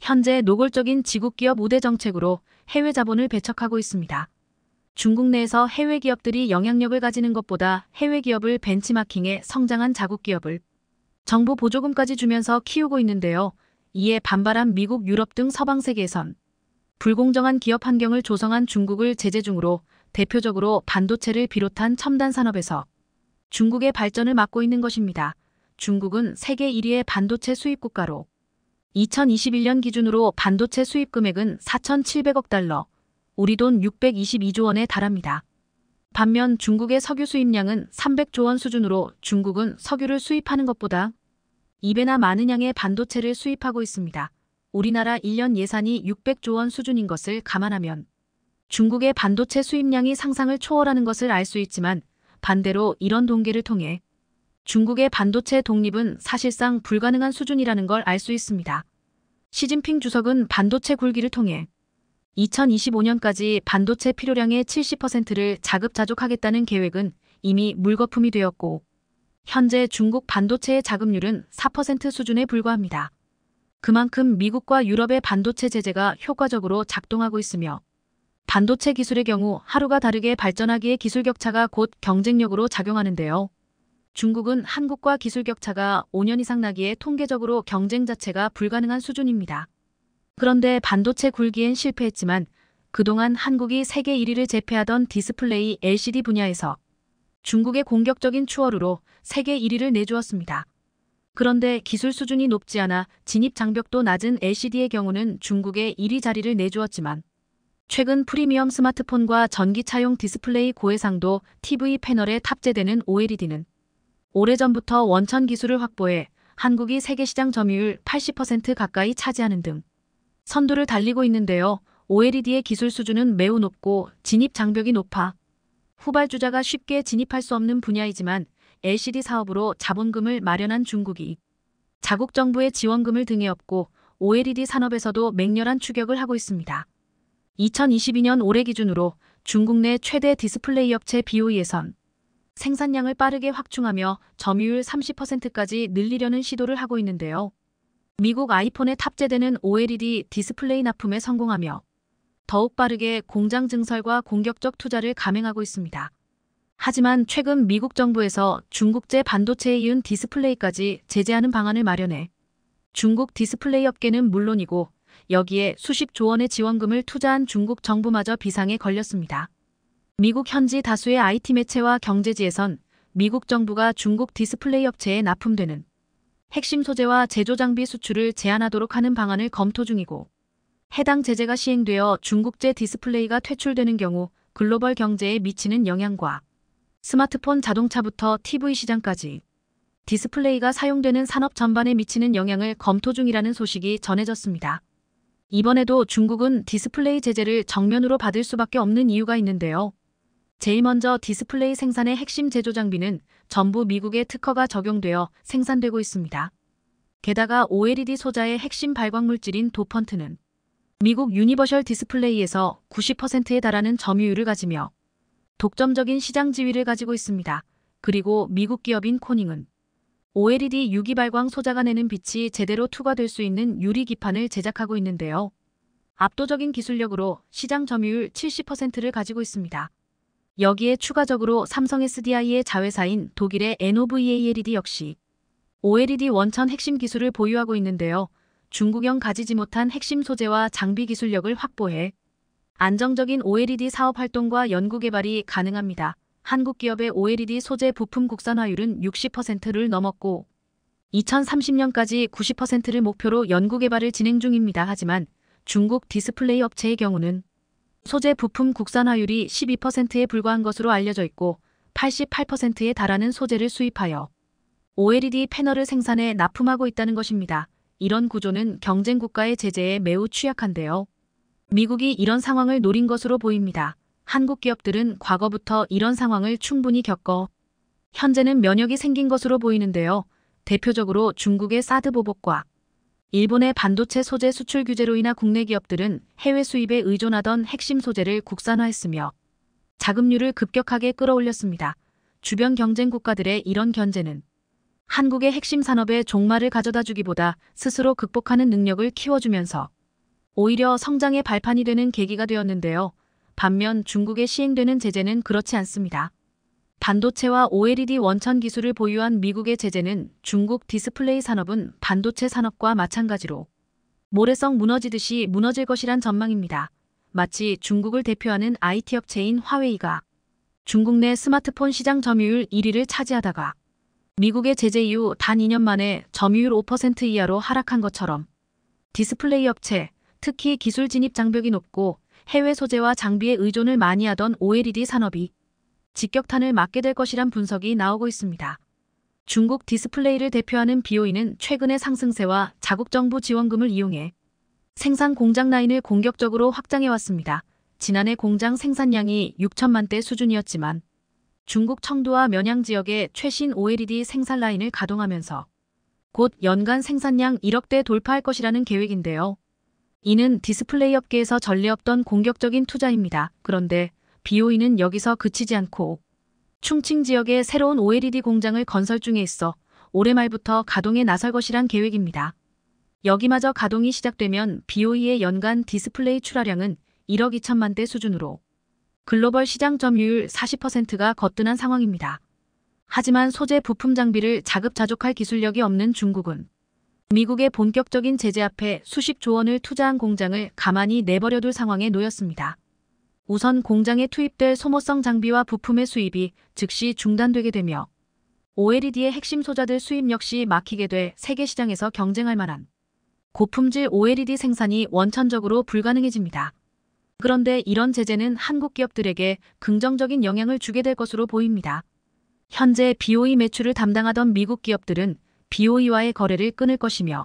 현재 노골적인 지국 기업 우대 정책으로 해외 자본을 배척하고 있습니다. 중국 내에서 해외 기업들이 영향력을 가지는 것보다 해외 기업을 벤치마킹해 성장한 자국 기업을 정부 보조금까지 주면서 키우고 있는데요. 이에 반발한 미국, 유럽 등 서방 세계에선 불공정한 기업 환경을 조성한 중국을 제재 중으로 대표적으로 반도체를 비롯한 첨단 산업에서 중국의 발전을 막고 있는 것입니다. 중국은 세계 1위의 반도체 수입 국가로 2021년 기준으로 반도체 수입 금액은 4,700억 달러, 우리 돈 622조 원에 달합니다. 반면 중국의 석유 수입량은 300조 원 수준으로 중국은 석유를 수입하는 것보다 2배나 많은 양의 반도체를 수입하고 있습니다. 우리나라 1년 예산이 600조 원 수준인 것을 감안하면 중국의 반도체 수입량이 상상을 초월하는 것을 알 수 있지만 반대로 이런 동계를 통해 중국의 반도체 독립은 사실상 불가능한 수준이라는 걸 알 수 있습니다. 시진핑 주석은 반도체 굴기를 통해 2025년까지 반도체 필요량의 70%를 자급자족하겠다는 계획은 이미 물거품이 되었고 현재 중국 반도체의 자급률은 4% 수준에 불과합니다. 그만큼 미국과 유럽의 반도체 제재가 효과적으로 작동하고 있으며 반도체 기술의 경우 하루가 다르게 발전하기에 기술 격차가 곧 경쟁력으로 작용하는데요. 중국은 한국과 기술 격차가 5년 이상 나기에 통계적으로 경쟁 자체가 불가능한 수준입니다. 그런데 반도체 굴기엔 실패했지만 그동안 한국이 세계 1위를 제패하던 디스플레이 LCD 분야에서 중국의 공격적인 추월으로 세계 1위를 내주었습니다. 그런데 기술 수준이 높지 않아 진입 장벽도 낮은 LCD의 경우는 중국에 1위 자리를 내주었지만 최근 프리미엄 스마트폰과 전기차용 디스플레이 고해상도 TV 패널에 탑재되는 OLED는 오래전부터 원천 기술을 확보해 한국이 세계 시장 점유율 80% 가까이 차지하는 등 선두를 달리고 있는데요. OLED의 기술 수준은 매우 높고 진입 장벽이 높아 후발주자가 쉽게 진입할 수 없는 분야이지만 LCD 사업으로 자본금을 마련한 중국이 자국 정부의 지원금을 등에 업고 OLED 산업에서도 맹렬한 추격을 하고 있습니다. 2022년 올해 기준으로 중국 내 최대 디스플레이 업체 BOE에선 생산량을 빠르게 확충하며 점유율 30%까지 늘리려는 시도를 하고 있는데요. 미국 아이폰에 탑재되는 OLED 디스플레이 납품에 성공하며 더욱 빠르게 공장 증설과 공격적 투자를 감행하고 있습니다. 하지만 최근 미국 정부에서 중국제 반도체에 이은 디스플레이까지 제재하는 방안을 마련해 중국 디스플레이 업계는 물론이고 여기에 수십 조 원의 지원금을 투자한 중국 정부마저 비상에 걸렸습니다. 미국 현지 다수의 IT 매체와 경제지에선 미국 정부가 중국 디스플레이 업체에 납품되는 핵심 소재와 제조 장비 수출을 제한하도록 하는 방안을 검토 중이고 해당 제재가 시행되어 중국제 디스플레이가 퇴출되는 경우 글로벌 경제에 미치는 영향과 스마트폰 자동차부터 TV 시장까지 디스플레이가 사용되는 산업 전반에 미치는 영향을 검토 중이라는 소식이 전해졌습니다. 이번에도 중국은 디스플레이 제재를 정면으로 받을 수밖에 없는 이유가 있는데요. 제일 먼저 디스플레이 생산의 핵심 제조 장비는 전부 미국의 특허가 적용되어 생산되고 있습니다. 게다가 OLED 소자의 핵심 발광 물질인 도펀트는 미국 유니버셜 디스플레이에서 90%에 달하는 점유율을 가지며 독점적인 시장 지위를 가지고 있습니다. 그리고 미국 기업인 코닝은 OLED 유기 발광 소자가 내는 빛이 제대로 투과될 수 있는 유리 기판을 제작하고 있는데요. 압도적인 기술력으로 시장 점유율 70%를 가지고 있습니다. 여기에 추가적으로 삼성 SDI의 자회사인 독일의 NOVALED 역시 OLED 원천 핵심 기술을 보유하고 있는데요. 중국형 가지지 못한 핵심 소재와 장비 기술력을 확보해 안정적인 OLED 사업 활동과 연구 개발이 가능합니다. 한국 기업의 OLED 소재 부품 국산화율은 60%를 넘었고 2030년까지 90%를 목표로 연구 개발을 진행 중입니다. 하지만 중국 디스플레이 업체의 경우는 소재 부품 국산화율이 12%에 불과한 것으로 알려져 있고 88%에 달하는 소재를 수입하여 OLED 패널을 생산해 납품하고 있다는 것입니다. 이런 구조는 경쟁 국가의 제재에 매우 취약한데요. 미국이 이런 상황을 노린 것으로 보입니다. 한국 기업들은 과거부터 이런 상황을 충분히 겪어 현재는 면역이 생긴 것으로 보이는데요. 대표적으로 중국의 사드 보복과 일본의 반도체 소재 수출 규제로 인한 국내 기업들은 해외 수입에 의존하던 핵심 소재를 국산화했으며 자급률을 급격하게 끌어올렸습니다. 주변 경쟁 국가들의 이런 견제는 한국의 핵심 산업에 종말을 가져다 주기보다 스스로 극복하는 능력을 키워주면서 오히려 성장의 발판이 되는 계기가 되었는데요. 반면 중국에 시행되는 제재는 그렇지 않습니다. 반도체와 OLED 원천 기술을 보유한 미국의 제재는 중국 디스플레이 산업은 반도체 산업과 마찬가지로 모래성 무너지듯이 무너질 것이란 전망입니다. 마치 중국을 대표하는 IT 업체인 화웨이가 중국 내 스마트폰 시장 점유율 1위를 차지하다가 미국의 제재 이후 단 2년 만에 점유율 5% 이하로 하락한 것처럼 디스플레이 업체, 특히 기술 진입 장벽이 높고 해외 소재와 장비에 의존을 많이 하던 OLED 산업이 직격탄을 맞게 될 것이란 분석이 나오고 있습니다. 중국 디스플레이를 대표하는 BOE는 최근의 상승세와 자국 정부 지원금을 이용해 생산 공장 라인을 공격적으로 확장해왔습니다. 지난해 공장 생산량이 6천만 대 수준이었지만 중국 청두와 면양 지역의 최신 OLED 생산 라인을 가동하면서 곧 연간 생산량 1억 대 돌파할 것이라는 계획인데요. 이는 디스플레이 업계에서 전례 없던 공격적인 투자입니다. 그런데 BOE는 여기서 그치지 않고 충칭 지역에 새로운 OLED 공장을 건설 중에 있어 올해 말부터 가동에 나설 것이란 계획입니다. 여기마저 가동이 시작되면 BOE의 연간 디스플레이 출하량은 1억 2천만 대 수준으로 글로벌 시장 점유율 40%가 거뜬한 상황입니다. 하지만 소재 부품 장비를 자급자족할 기술력이 없는 중국은 미국의 본격적인 제재 앞에 수십 조 원을 투자한 공장을 가만히 내버려둘 상황에 놓였습니다. 우선 공장에 투입될 소모성 장비와 부품의 수입이 즉시 중단되게 되며 OLED의 핵심 소재들 수입 역시 막히게 돼 세계 시장에서 경쟁할 만한 고품질 OLED 생산이 원천적으로 불가능해집니다. 그런데 이런 제재는 한국 기업들에게 긍정적인 영향을 주게 될 것으로 보입니다. 현재 BOE 매출을 담당하던 미국 기업들은 BOE와의 거래를 끊을 것이며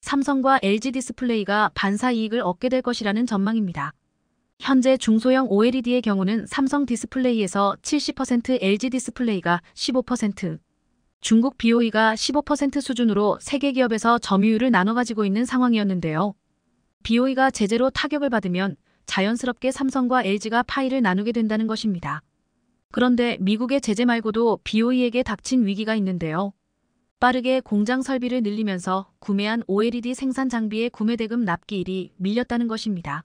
삼성과 LG 디스플레이가 반사 이익을 얻게 될 것이라는 전망입니다. 현재 중소형 OLED의 경우는 삼성 디스플레이에서 70% LG 디스플레이가 15% 중국 BOE가 15% 수준으로 세 개 기업에서 점유율을 나눠 가지고 있는 상황이었는데요. BOE가 제재로 타격을 받으면 자연스럽게 삼성과 LG가 파이를 나누게 된다는 것입니다. 그런데 미국의 제재 말고도 BOE에게 닥친 위기가 있는데요. 빠르게 공장 설비를 늘리면서 구매한 OLED 생산 장비의 구매 대금 납기일이 밀렸다는 것입니다.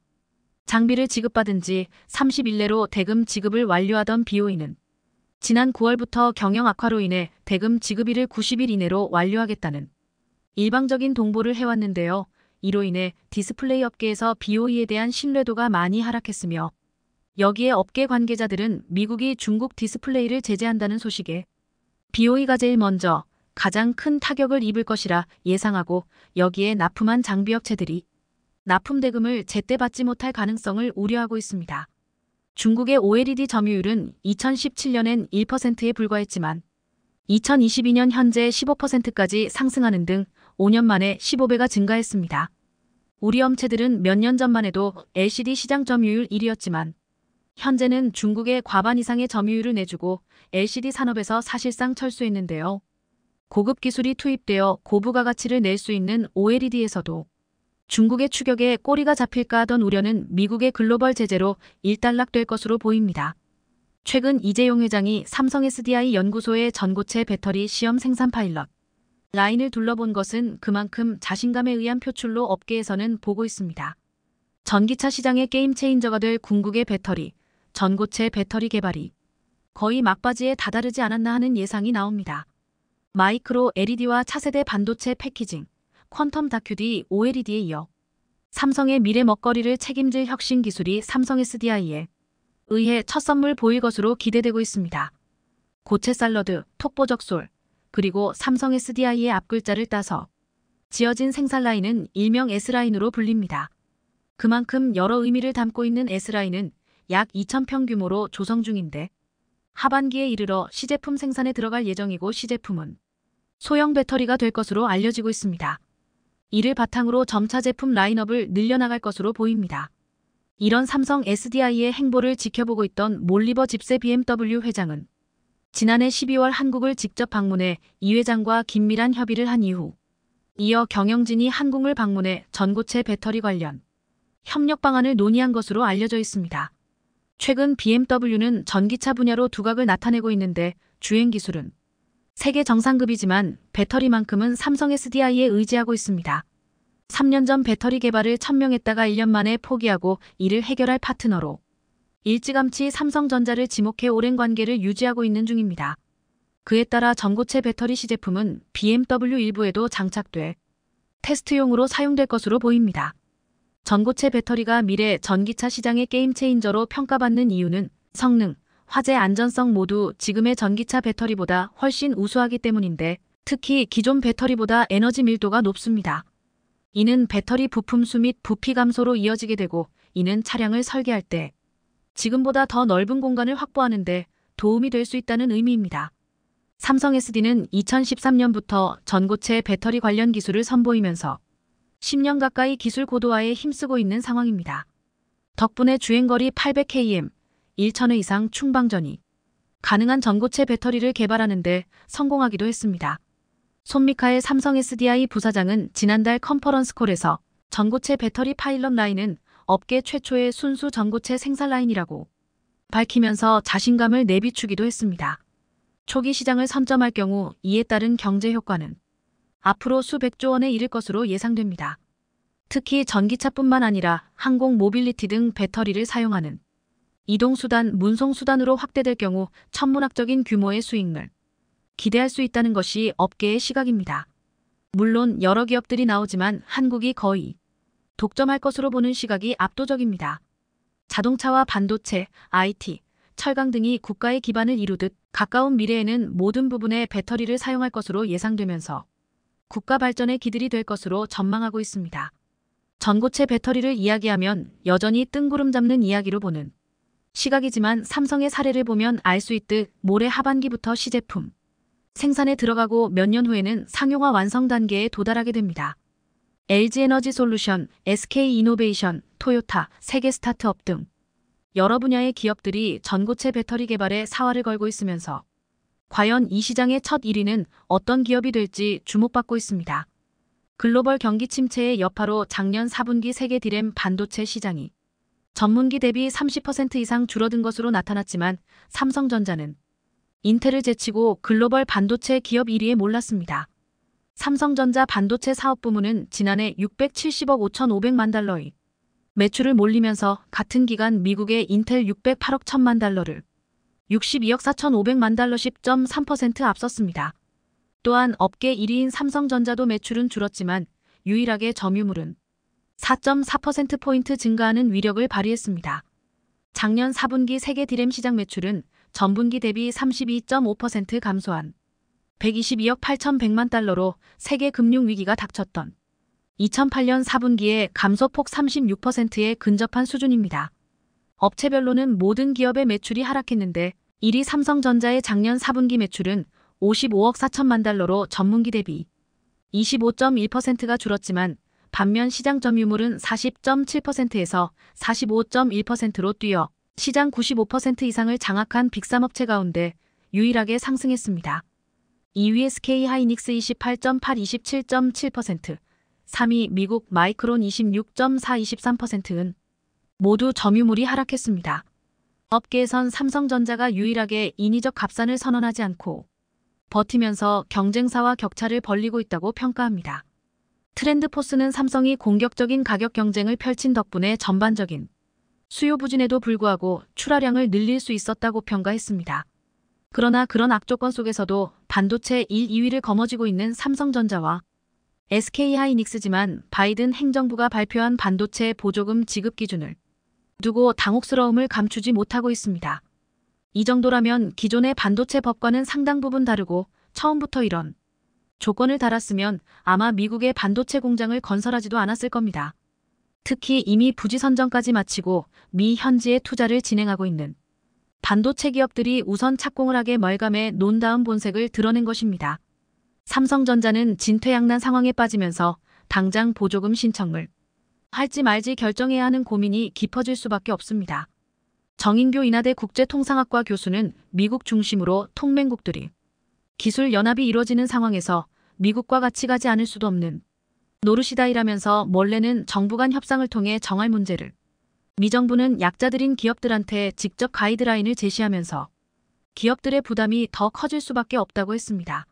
장비를 지급받은 지 30일 내로 대금 지급을 완료하던 BOE는 지난 9월부터 경영 악화로 인해 대금 지급일을 90일 이내로 완료하겠다는 일방적인 통보를 해왔는데요. 이로 인해 디스플레이 업계에서 BOE에 대한 신뢰도가 많이 하락했으며 여기에 업계 관계자들은 미국이 중국 디스플레이를 제재한다는 소식에 BOE가 제일 먼저 가장 큰 타격을 입을 것이라 예상하고 여기에 납품한 장비 업체들이 납품 대금을 제때 받지 못할 가능성을 우려하고 있습니다. 중국의 OLED 점유율은 2017년엔 1%에 불과했지만 2022년 현재 15%까지 상승하는 등 5년 만에 15배가 증가했습니다. 우리 업체들은 몇 년 전만 해도 LCD 시장 점유율 1위였지만 현재는 중국의 과반 이상의 점유율을 내주고 LCD 산업에서 사실상 철수했는데요. 고급 기술이 투입되어 고부가 가치를 낼 수 있는 OLED에서도 중국의 추격에 꼬리가 잡힐까 하던 우려는 미국의 글로벌 제재로 일단락될 것으로 보입니다. 최근 이재용 회장이 삼성 SDI 연구소의 전고체 배터리 시험 생산 파일럿 라인을 둘러본 것은 그만큼 자신감에 의한 표출로 업계에서는 보고 있습니다. 전기차 시장의 게임 체인저가 될 궁극의 배터리, 전고체 배터리 개발이 거의 막바지에 다다르지 않았나 하는 예상이 나옵니다. 마이크로 LED와 차세대 반도체 패키징, 퀀텀 다큐디 OLED에 이어 삼성의 미래 먹거리를 책임질 혁신 기술이 삼성 SDI에 의해 첫 선물 보일 것으로 기대되고 있습니다. 고체 샐러드, 톡보적솔, 그리고 삼성 SDI의 앞글자를 따서 지어진 생산 라인은 일명 S라인으로 불립니다. 그만큼 여러 의미를 담고 있는 S라인은 약 2,000평 규모로 조성 중인데 하반기에 이르러 시제품 생산에 들어갈 예정이고 시제품은 소형 배터리가 될 것으로 알려지고 있습니다. 이를 바탕으로 점차 제품 라인업을 늘려나갈 것으로 보입니다. 이런 삼성 SDI의 행보를 지켜보고 있던 몰리버 집세 BMW 회장은 지난해 12월 한국을 직접 방문해 이 회장과 긴밀한 협의를 한 이후 이어 경영진이 한국을 방문해 전고체 배터리 관련 협력 방안을 논의한 것으로 알려져 있습니다. 최근 BMW는 전기차 분야로 두각을 나타내고 있는데 주행 기술은 세계 정상급이지만 배터리만큼은 삼성 SDI에 의지하고 있습니다. 3년 전 배터리 개발을 천명했다가 1년 만에 포기하고 이를 해결할 파트너로 일찌감치 삼성전자를 지목해 오랜 관계를 유지하고 있는 중입니다. 그에 따라 전고체 배터리 시제품은 BMW 일부에도 장착돼 테스트용으로 사용될 것으로 보입니다. 전고체 배터리가 미래 전기차 시장의 게임 체인저로 평가받는 이유는 성능, 화재 안전성 모두 지금의 전기차 배터리보다 훨씬 우수하기 때문인데 특히 기존 배터리보다 에너지 밀도가 높습니다. 이는 배터리 부품 수 및 부피 감소로 이어지게 되고 이는 차량을 설계할 때 지금보다 더 넓은 공간을 확보하는 데 도움이 될 수 있다는 의미입니다. 삼성 SD는 2013년부터 전고체 배터리 관련 기술을 선보이면서 10년 가까이 기술 고도화에 힘쓰고 있는 상황입니다. 덕분에 주행거리 800km, 1,000회 이상 충방전이 가능한 전고체 배터리를 개발하는데 성공하기도 했습니다. 손미카의 삼성 SDI 부사장은 지난달 컨퍼런스 콜에서 전고체 배터리 파일럿 라인은 업계 최초의 순수 전고체 생산 라인이라고 밝히면서 자신감을 내비추기도 했습니다. 초기 시장을 선점할 경우 이에 따른 경제 효과는 앞으로 수백조 원에 이를 것으로 예상됩니다. 특히 전기차뿐만 아니라 항공 모빌리티 등 배터리를 사용하는 이동수단, 문송수단으로 확대될 경우 천문학적인 규모의 수익을 기대할 수 있다는 것이 업계의 시각입니다. 물론 여러 기업들이 나오지만 한국이 거의 독점할 것으로 보는 시각이 압도적입니다. 자동차와 반도체, IT, 철강 등이 국가의 기반을 이루듯 가까운 미래에는 모든 부분에 배터리를 사용할 것으로 예상되면서 국가 발전의 기들이 될 것으로 전망하고 있습니다. 전고체 배터리를 이야기하면 여전히 뜬구름 잡는 이야기로 보는 시각이지만 삼성의 사례를 보면 알 수 있듯 모레 하반기부터 시제품 생산에 들어가고 몇 년 후에는 상용화 완성 단계에 도달하게 됩니다. LG에너지 솔루션, SK이노베이션, 토요타, 세계 스타트업 등 여러 분야의 기업들이 전고체 배터리 개발에 사활을 걸고 있으면서 과연 이 시장의 첫 1위는 어떤 기업이 될지 주목받고 있습니다. 글로벌 경기 침체의 여파로 작년 4분기 세계 디램 반도체 시장이 전분기 대비 30% 이상 줄어든 것으로 나타났지만 삼성전자는 인텔을 제치고 글로벌 반도체 기업 1위에 몰랐습니다. 삼성전자 반도체 사업 부문은 지난해 670억 5,500만 달러의 매출을 몰리면서 같은 기간 미국의 인텔 608억 1천만 달러를 62억 4,500만 달러 10.3% 앞섰습니다. 또한 업계 1위인 삼성전자도 매출은 줄었지만 유일하게 점유물은 4.4%포인트 증가하는 위력을 발휘했습니다. 작년 4분기 세계 디램 시장 매출은 전분기 대비 32.5% 감소한 122억 8,100만 달러로 세계 금융 위기가 닥쳤던 2008년 4분기에 감소폭 36%에 근접한 수준입니다. 업체별로는 모든 기업의 매출이 하락했는데 1위 삼성전자의 작년 4분기 매출은 55억 4천만 달러로 전분기 대비 25.1%가 줄었지만 반면 시장 점유물은 40.7%에서 45.1%로 뛰어 시장 95% 이상을 장악한 빅3업체 가운데 유일하게 상승했습니다. 2위 SK 하이닉스 28.8 27.7%, 3위 미국 마이크론 26.4 23%은 모두 점유물이 하락했습니다. 업계에선 삼성전자가 유일하게 인위적 값산을 선언하지 않고 버티면서 경쟁사와 격차를 벌리고 있다고 평가합니다. 트렌드포스는 삼성이 공격적인 가격 경쟁을 펼친 덕분에 전반적인 수요 부진에도 불구하고 출하량을 늘릴 수 있었다고 평가했습니다. 그러나 그런 악조건 속에서도 반도체 1, 2위를 거머쥐고 있는 삼성전자와 SK하이닉스지만 바이든 행정부가 발표한 반도체 보조금 지급 기준을 두고 당혹스러움을 감추지 못하고 있습니다. 이 정도라면 기존의 반도체 법과는 상당 부분 다르고 처음부터 이런 조건을 달았으면 아마 미국의 반도체 공장을 건설하지도 않았을 겁니다. 특히 이미 부지 선정까지 마치고 미 현지에 투자를 진행하고 있는 반도체 기업들이 우선 착공을 하게 멀감해 논 다음 본색을 드러낸 것입니다. 삼성전자는 진퇴양난 상황에 빠지면서 당장 보조금 신청을 할지 말지 결정해야 하는 고민이 깊어질 수밖에 없습니다. 정인교 인하대 국제통상학과 교수는 미국 중심으로 통맹국들이 기술 연합이 이루어지는 상황에서 미국과 같이 가지 않을 수도 없는 노릇이다이라면서 원래는 정부 간 협상을 통해 정할 문제를 미 정부는 약자들인 기업들한테 직접 가이드라인을 제시하면서 기업들의 부담이 더 커질 수밖에 없다고 했습니다.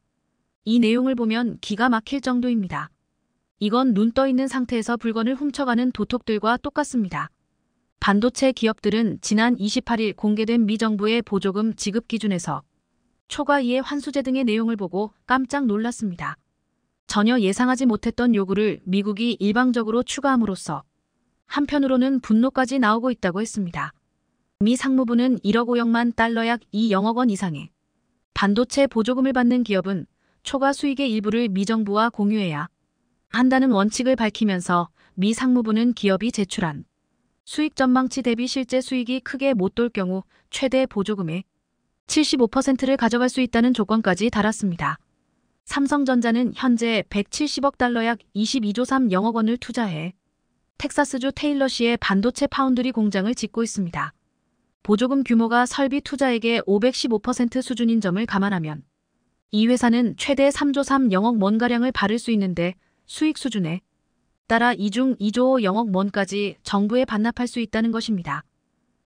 이 내용을 보면 기가 막힐 정도입니다. 이건 눈 떠 있는 상태에서 물건을 훔쳐가는 도톡들과 똑같습니다. 반도체 기업들은 지난 28일 공개된 미 정부의 보조금 지급 기준에서 초과 이해 환수제 등의 내용을 보고 깜짝 놀랐습니다. 전혀 예상하지 못했던 요구를 미국이 일방적으로 추가함으로써 한편으로는 분노까지 나오고 있다고 했습니다. 미 상무부는 1억 5억만 달러 약 2영억 원 이상의 반도체 보조금을 받는 기업은 초과 수익의 일부를 미 정부와 공유해야 한다는 원칙을 밝히면서 미 상무부는 기업이 제출한 수익 전망치 대비 실제 수익이 크게 못 돌 경우 최대 보조금의 75%를 가져갈 수 있다는 조건까지 달았습니다. 삼성전자는 현재 170억 달러 약 22조 3영억 원을 투자해 텍사스주 테일러시의 반도체 파운드리 공장을 짓고 있습니다. 보조금 규모가 설비 투자액의 515% 수준인 점을 감안하면 이 회사는 최대 3조 3영억 원가량을 바를 수 있는데 수익 수준에 따라 이중 2조 0억 원까지 정부에 반납할 수 있다는 것입니다.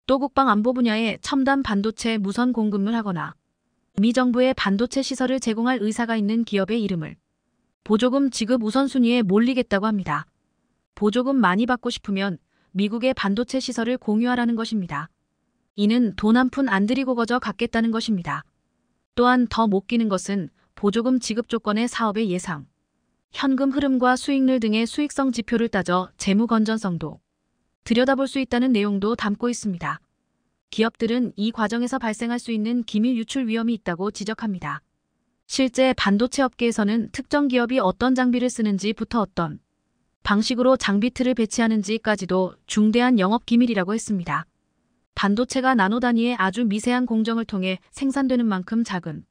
또 국방 안보 분야에 첨단 반도체 무선 공급을 하거나 미 정부의 반도체 시설을 제공할 의사가 있는 기업의 이름을 보조금 지급 우선순위에 몰리겠다고 합니다. 보조금 많이 받고 싶으면 미국의 반도체 시설을 공유하라는 것입니다. 이는 돈 한 푼 안 들이고 거저 갖겠다는 것입니다. 또한 더 못 끼는 것은 보조금 지급 조건의 사업의 예상, 현금 흐름과 수익률 등의 수익성 지표를 따져 재무 건전성도 들여다볼 수 있다는 내용도 담고 있습니다. 기업들은 이 과정에서 발생할 수 있는 기밀 유출 위험이 있다고 지적합니다. 실제 반도체 업계에서는 특정 기업이 어떤 장비를 쓰는지부터 어떤 방식으로 장비 틀을 배치하는지까지도 중대한 영업 기밀이라고 했습니다. 반도체가 나노 단위의 아주 미세한 공정을 통해 생산되는 만큼 작은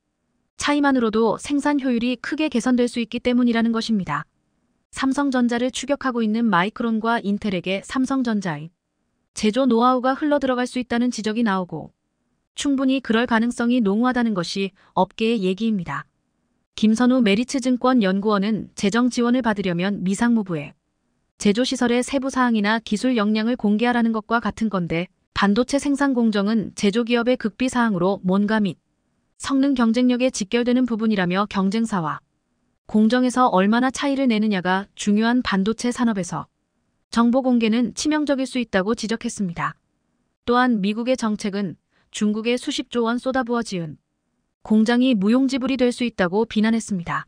차이만으로도 생산 효율이 크게 개선될 수 있기 때문이라는 것입니다. 삼성전자를 추격하고 있는 마이크론과 인텔에게 삼성전자의 제조 노하우가 흘러들어갈 수 있다는 지적이 나오고 충분히 그럴 가능성이 농후하다는 것이 업계의 얘기입니다. 김선우 메리츠증권 연구원은 재정 지원을 받으려면 미상무부에 제조시설의 세부 사항이나 기술 역량을 공개하라는 것과 같은 건데 반도체 생산 공정은 제조기업의 극비 사항으로 뭔가 및 성능 경쟁력에 직결되는 부분이라며 경쟁사와 공정에서 얼마나 차이를 내느냐가 중요한 반도체 산업에서 정보 공개는 치명적일 수 있다고 지적했습니다. 또한 미국의 정책은 중국에 수십조 원 쏟아부어 지은 공장이 무용지불이 될 수 있다고 비난했습니다.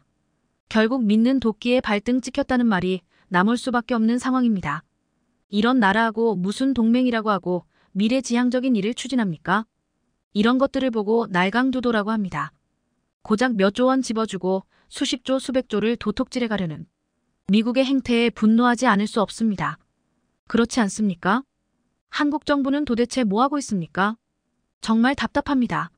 결국 믿는 도끼에 발등 찍혔다는 말이 남을 수밖에 없는 상황입니다. 이런 나라하고 무슨 동맹이라고 하고 미래지향적인 일을 추진합니까? 이런 것들을 보고 날강두도라고 합니다. 고작 몇 조 원 집어주고 수십조 수백조를 도톡질해 가려는 미국의 행태에 분노하지 않을 수 없습니다. 그렇지 않습니까? 한국 정부는 도대체 뭐하고 있습니까? 정말 답답합니다.